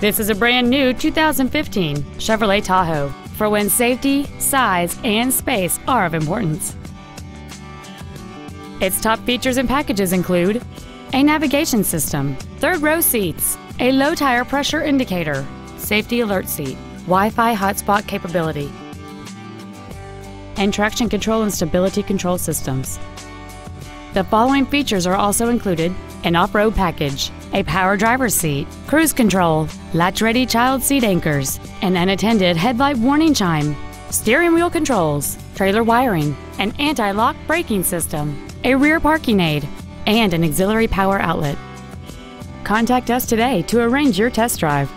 This is a brand new 2015 Chevrolet Tahoe for when safety, size, and space are of importance. Its top features and packages include a navigation system, third row seats, a low tire pressure indicator, safety alert seat, Wi-Fi hotspot capability, and traction control and stability control systems. The following features are also included an off-road package, a power driver's seat, cruise control, latch-ready child seat anchors, an unattended headlight warning chime, steering wheel controls, trailer wiring, an anti-lock braking system, a rear parking aid, and an auxiliary power outlet. Contact us today to arrange your test drive.